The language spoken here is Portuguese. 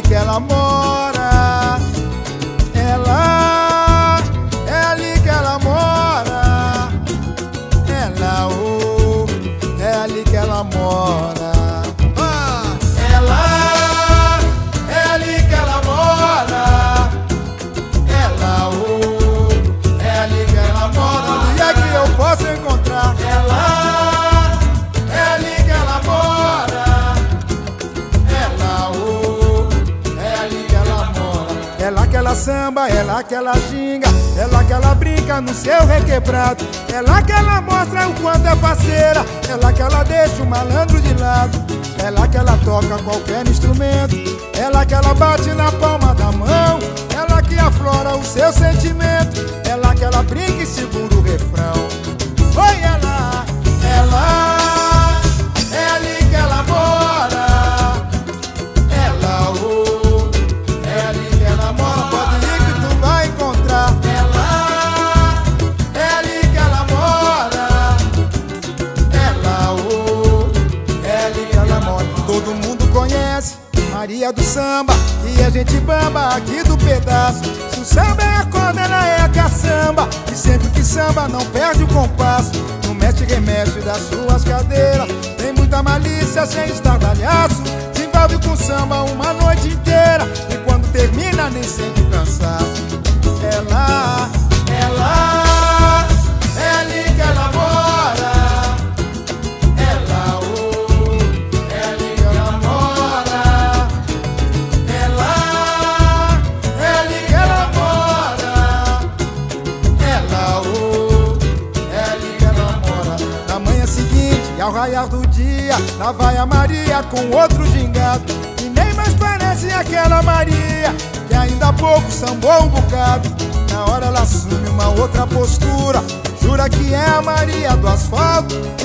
que ela mora. Ela, é ali que ela mora. Ela, oh, é ali que ela mora. Ela samba, é lá que ela ginga, é lá que ela brinca no seu requebrado. É lá que ela mostra o quanto é parceira, é lá que ela deixa o malandro de lado. É lá que ela toca qualquer instrumento, é lá que ela bate na palma da mão. Maria do Samba e a gente bamba aqui do pedaço. Se o samba é a corda, ela é a caçamba. E sempre que samba não perde o compasso. Não mexe remexe das suas cadeiras. Tem muita malícia sem estardalhaço. Se envolve com samba uma noite inteira. E quando termina, nem sente ao raiar do dia, lá vai a Maria com outro gingado. E nem mais parece aquela Maria que ainda há pouco sambou um bocado. Na hora ela assume uma outra postura. Jura que é a Maria do asfalto.